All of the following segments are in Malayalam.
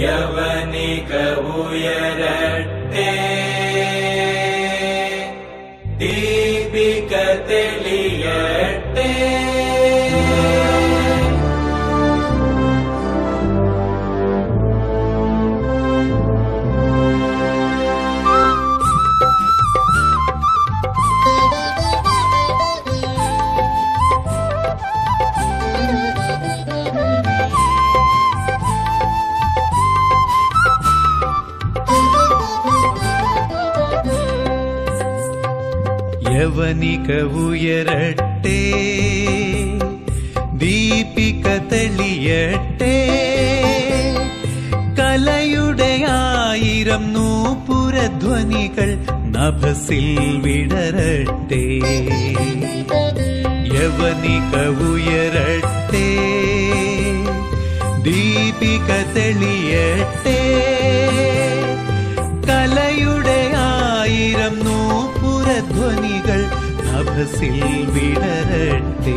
यवनिकोयटे दीपि कतलिय् യവനിക ഉയരട്ടെ ദീപിക തെളിയട്ടെ കലയുടെ ആയിരം നൂപുരധ്വനികൾ നഭസിൽ വിടരട്ടെ യവനിക ഉയരട്ടെ ദീപിക തെളിയട്ടെ കലയുടെ നൂപുരധ്വനികൾ നഭസിൽ വിടരട്ടെ.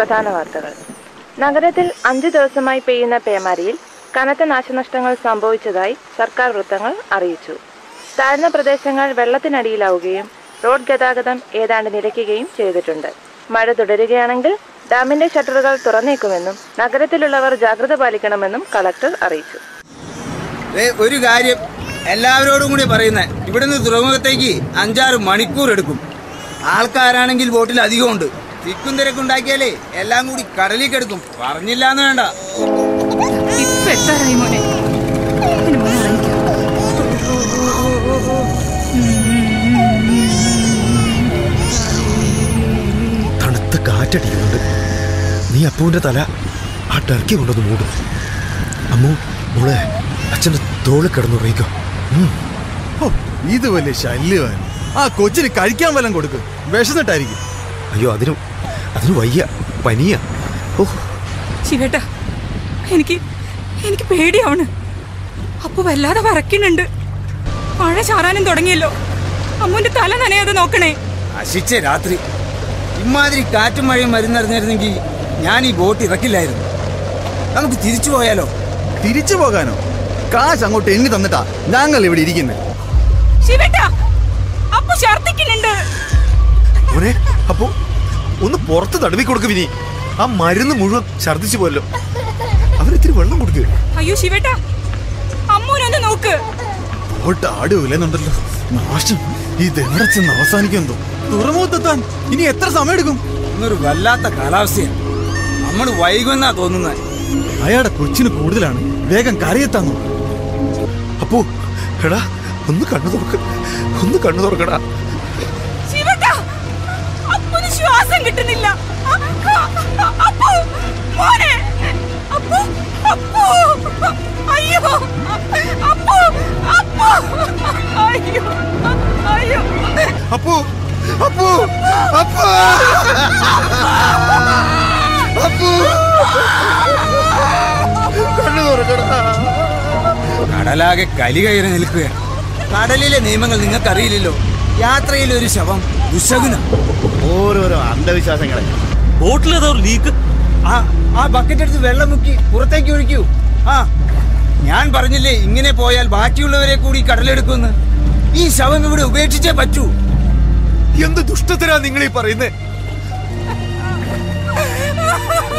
പ്രധാന വാർത്തകൾ. നഗരത്തിൽ അഞ്ചു ദിവസമായി പെയ്യുന്ന പേമാരിയിൽ കനത്ത നാശനഷ്ടങ്ങൾ സംഭവിച്ചതായി സർക്കാർ വൃത്തങ്ങൾ അറിയിച്ചു. താഴ്ന്ന പ്രദേശങ്ങൾ വെള്ളത്തിനടിയിലാവുകയും റോഡ് ഗതാഗതം ഏതാണ്ട് നിരക്കുകയും ചെയ്തിട്ടുണ്ട്. മഴ തുടരുകയാണെങ്കിൽ ഡാമിന്റെ ഷട്ടറുകൾ തുറന്നേക്കുമെന്നും നഗരത്തിലുള്ളവർ ജാഗ്രത പാലിക്കണമെന്നും കളക്ടർ അറിയിച്ചു. ഒരു കാര്യം എല്ലാവരോടും കൂടി പറയുന്നത് ഇവിടുന്ന് തുറമുഖത്തേക്ക് അഞ്ചാറ് മണിക്കൂർ എടുക്കും. ആൾക്കാരാണെങ്കിൽ ബോട്ടിൽ അധികമുണ്ട്. തിക്കും തിരക്കുണ്ടാക്കിയാലേ എല്ലാം കൂടി കടലിൽ പറഞ്ഞില്ല പറഞ്ഞില്ലാന്ന് വേണ്ട. ഇപ്പൊ എത്താറായി മോനെ. തണുത്ത കാറ്റടിക്കുന്നുണ്ട്. നീ അപ്പുവിന്റെ തല ആ ടർക്കി കൊണ്ടൊന്ന് മൂടും. അമ്മു മോളെ അച്ഛന്റെ തോൾ കിടന്നുറയിക്കോ ഇത് വലിയ ശല്യമാണ് ആ കൊച്ചിന് കഴിക്കാൻ വല്ലതും കൊടുക്കും. വിശന്നിട്ടായിരിക്കും. അയ്യോ അതിനും വയ്യ. പനിയ. ഓ ശിവേട്ടാ എനിക്ക് എനിക്ക് പേടിയാണ്. അപ്പൊ വല്ലാതെ വറക്കുന്നുണ്ട് മഴ ചാറാനും തുടങ്ങിയല്ലോ. അമ്മുന്റെ തല നനയാതെ നോക്കണേ. അശിച്ച രാത്രി. ഇമാതിരി കാറ്റും മഴയും മരുന്നറിഞ്ഞിരുന്നെങ്കിൽ ഞാൻ ഈ ബോട്ട് ഇറക്കില്ലായിരുന്നു. നമുക്ക് തിരിച്ചു പോയാലോ? തിരിച്ചു പോകാനോ? കാശ് അങ്ങോട്ട് എണ്ണി തന്നിട്ടാ ഞങ്ങൾ ഇവിടെ ഇരിക്കുന്നത് ശിവേട്ടാ അപ്പൊ ഛർദിക്കുന്നുണ്ട് അപ്പോ. ഒന്ന് പുറത്ത് തടവി കൊടുക്കും ഇനി ആ മരുന്ന് മുഴുവൻ ഛർദിച്ചു പോയല്ലോ. അവരിത്തിരി വെള്ളം കൊടുക്കുക അയ്യോ ശിവേട്ട. അമ്മൂനൊന്ന് നോക്ക്. ഒട്ട് ആടുമില്ലെന്നുണ്ടല്ലോ നാശം. ഇതെവിടെ ചെന്ന് അവസാനിക്കുമെന്തോ തുറമുഖത്തെത്താൻ ഇനി എത്ര സമയം എടുക്കും ഇന്നൊരു വല്ലാത്ത കാലാവസ്ഥയാണ്. നമ്മൾ വൈകുമെന്നാ തോന്നുന്നത് അയാളുടെ കൊച്ചിന് കൂടുതലാണ്. വേഗം കരയെത്താന്നു അപ്പോ എടാ ഒന്ന് കണ്ണു തുറക്ക. ഒന്ന് കണ്ണു തുറക്കടാ. ശ്വാസം കിട്ടുന്നില്ല. മോനെ അപ്പു അപ്പു അയ്യോ അപ്പു അപ്പു അയ്യോ അയ്യോ. അപ്പോ അപ്പോ അപ്പോ. അപ്പോ. കണ്ണു തുറക്കടാ. കടലാകെ കലി കയറി നിൽക്കുക കടലിലെ നിയമങ്ങൾ നിങ്ങൾക്കറിയില്ലല്ലോ. യാത്രയിൽ ഒരു ശവം ദുശകുന. ഓരോരോ അന്ധവിശ്വാസങ്ങളെ. ബോട്ടിൽ ഏതോ ലീക്ക് ആ ആ ബക്കറ്റ് എടുത്ത് വെള്ളം മുക്കി പുറത്തേക്ക് ഒഴിക്കൂ. ആ ഞാൻ പറഞ്ഞില്ലേ ഇങ്ങനെ പോയാൽ ബാക്കിയുള്ളവരെ കൂടി കടലെടുക്കുമെന്ന്. ഈ ശവം ഇവിടെ ഉപേക്ഷിച്ചേ പറ്റൂ. എന്ത് ദുഷ്ടത്തിനാ നിങ്ങൾ ഈ പറയുന്നത്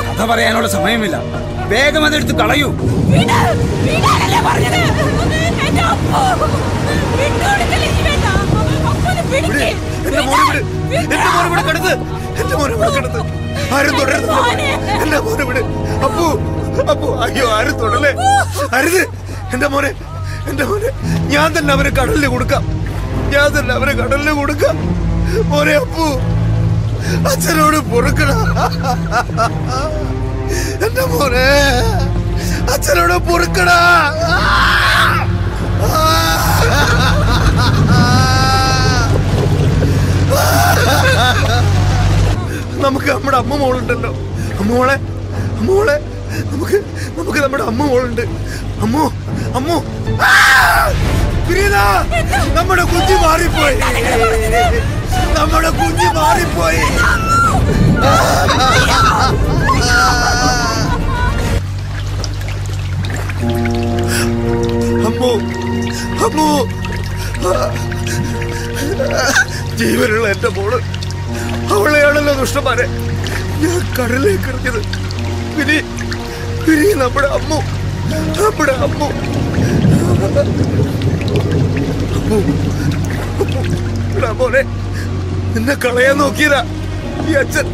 കഥ പറയാനുള്ള സമയമില്ല. വേഗം അതെടുത്ത് കളയൂ. പറഞ്ഞത്? എന്റെ അപ്പു വിട്ടുകൊടുക്കല്ലേ ശിവേട്ട അപ്പുനെ പിടിക്ക് എന്റെ മോനെ വിട് എന്റെ മോനെ ഇവിടെ കിടന്ന് എന്റെ മോനെ ഇവിടെ കിടന്ന് ആരും തുടരുത് എന്റെ മോനെ വിട് അപ്പു അപ്പു അയ്യോ ആരും തൊടലേ അരുത് എന്റെ മോനെ എന്റെ മോനെ ഞാൻ തന്നെ അവനെ കടലിൽ കൊടുക്കാം ഞാൻ തന്നെ അവനെ കടലിൽ കൊടുക്കാം മോനെ അപ്പു അച്ഛനോട് പൊറുക്കണ എന്റെ മോനെ അച്ഛനോട് പൊറുക്കണ നമുക്ക് നമ്മുടെ അമ്മ മോളുണ്ടല്ലോ. അമ്മോളെ അമ്മോളെ നമുക്ക് നമുക്ക് നമ്മുടെ അമ്മ മോളുണ്ട്. അമ്മോ അമ്മോ! നമ്മുടെ കുഞ്ഞു മാറിപ്പോയി. നമ്മുടെ കുഞ്ഞു മാറിപ്പോയി. അമ്മോ അമ്മോ. ജീവനുള്ള എന്റെ മോൾ. അവളെയാണല്ലോ ദുഷ്ടന്മാരെ. ഞാൻ കടലിലേക്ക് ഇറങ്ങിയത് പിരി പിരി നമ്മുടെ അമ്മു നമ്മുടെ അമ്മു. അമ്മു മോനെ നിന്നെ കളയാൻ നോക്കിയതാ ഈ അച്ഛൻ.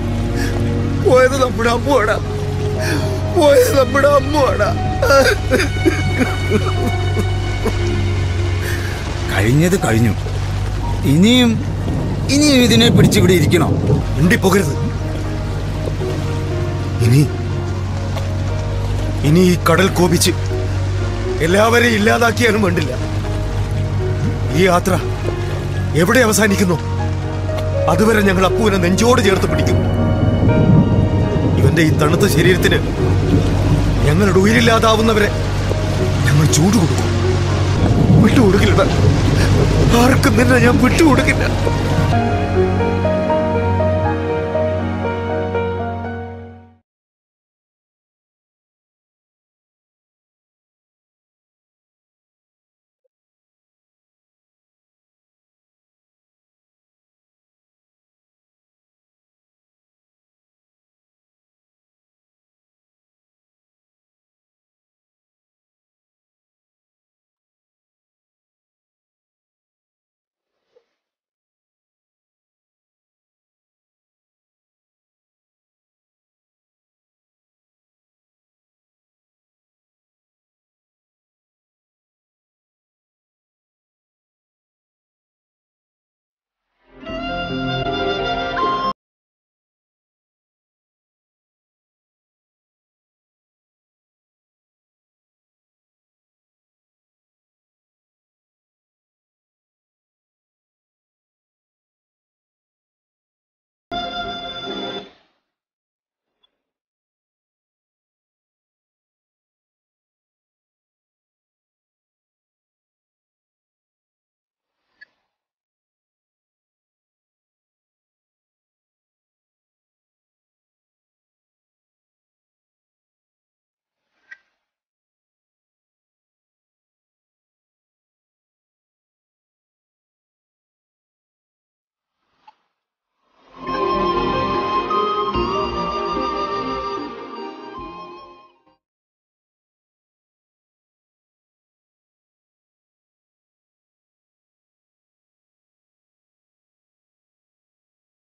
പോയത് നമ്മുടെ അമ്മുവാടാ. പോയത് നമ്മുടെ അമ്മുവാടാ. കഴിഞ്ഞത് കഴിഞ്ഞു. ഇനിയും ഇനിയും ഇതിനെ പിടിച്ചിവിടെ ഇരിക്കണോ? പോകരുത് ഇനി ഇനി ഈ കടൽ കോപിച്ച് എല്ലാവരെയും ഇല്ലാതാക്കിയാലും വേണ്ടില്ല. ഈ യാത്ര എവിടെ അവസാനിക്കുന്നു? അതുവരെ ഞങ്ങൾ അപ്പുവിനെ നെഞ്ചോട് ചേർത്ത് പിടിക്കും. ഇവന്റെ ഈ തണുത്ത ശരീരത്തിന് ഞങ്ങളുടെ ഉയരില്ലാതാവുന്നവരെ ഞങ്ങൾ ചൂട് കൊടുക്കും വിട്ടുകൊടുക്കില്ല. ആർക്കും നിന്നെ ഞാൻ വിട്ടുകൊടുക്കില്ല.